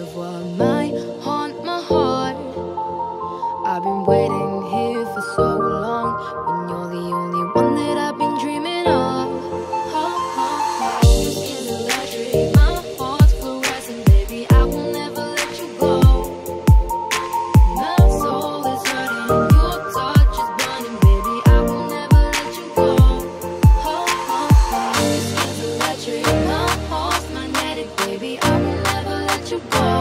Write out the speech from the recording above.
revoir ma you go.